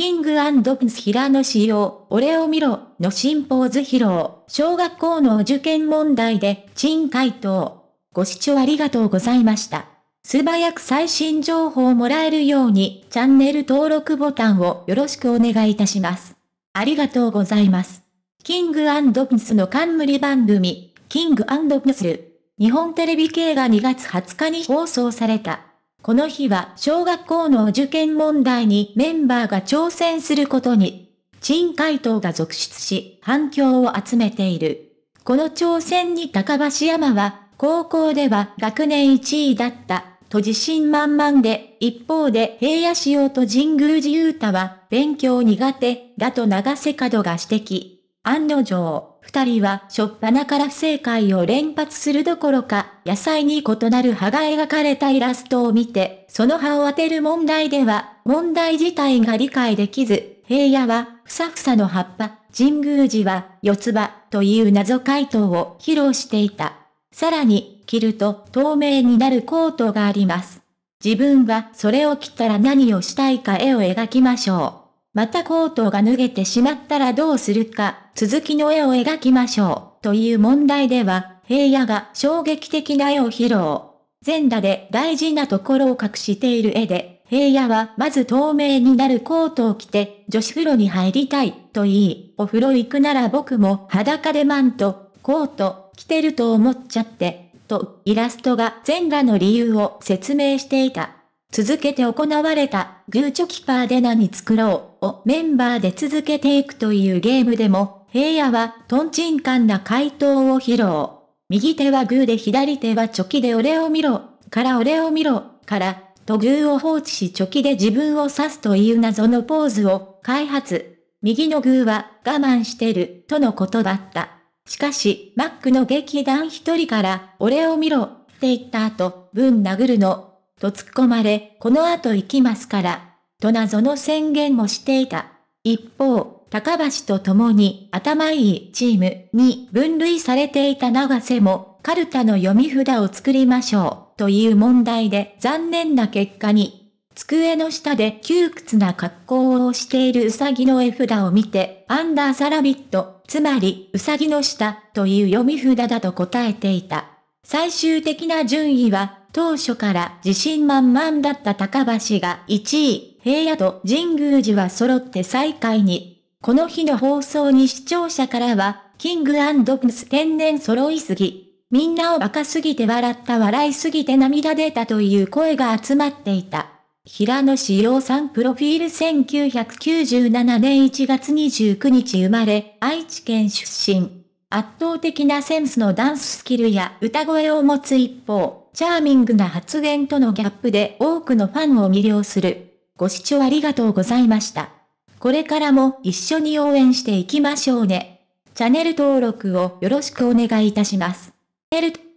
キングプンス平野仕様、俺を見ろ、の新ポーズ披露、小学校の受験問題で、珍回答。ご視聴ありがとうございました。素早く最新情報をもらえるように、チャンネル登録ボタンをよろしくお願いいたします。ありがとうございます。キングプンスの冠番組、キングプンス。日本テレビ系が2月20日に放送された。この日は小学校の受験問題にメンバーが挑戦することに、珍回答が続出し反響を集めている。この挑戦に高橋山は、高校では学年1位だった、と自信満々で、一方で平野仕様と神宮寺勇太は、勉強苦手、だと長瀬角が指摘。案の定、二人は初っ端から不正解を連発するどころか、野菜に異なる葉が描かれたイラストを見て、その葉を当てる問題では、問題自体が理解できず、平野は、ふさふさの葉っぱ、神宮寺は、四つ葉、という謎回答を披露していた。さらに、着ると透明になるコートがあります。自分はそれを着たら何をしたいか絵を描きましょう。またコートが脱げてしまったらどうするか、続きの絵を描きましょう。という問題では、平野が衝撃的な絵を披露。全裸で大事なところを隠している絵で、平野はまず透明になるコートを着て、女子風呂に入りたい、と言い、お風呂行くなら僕も裸でマント、コート、着てると思っちゃって、とイラストが全裸の理由を説明していた。続けて行われた、グーチョキパーで何作ろうをメンバーで続けていくというゲームでも、平野はトンチンカンな回答を披露。右手はグーで左手はチョキで俺を見ろ、から俺を見ろ、から、とグーを放置しチョキで自分を指すという謎のポーズを開発。右のグーは我慢してる、とのことだった。しかし、マックの劇団一人から、俺を見ろ、って言った後、分殴るの、と突っ込まれ、この後行きますから、と謎の宣言もしていた。一方、高橋と共に頭いいチームに分類されていた長瀬も、カルタの読み札を作りましょう、という問題で残念な結果に。机の下で窮屈な格好をしているうさぎの絵札を見て、アンダーサラビット、つまり、うさぎの下という読み札だと答えていた。最終的な順位は、当初から自信満々だった高橋が1位、平野と神宮寺は揃って最下位に。この日の放送に視聴者からは、キングプス天然揃いすぎ。みんなをバカすぎて笑った笑いすぎて涙出たという声が集まっていた。平野志陽さんプロフィール1997年1月29日生まれ、愛知県出身。圧倒的なセンスのダンススキルや歌声を持つ一方、チャーミングな発言とのギャップで多くのファンを魅了する。ご視聴ありがとうございました。これからも一緒に応援していきましょうね。チャンネル登録をよろしくお願いいたします。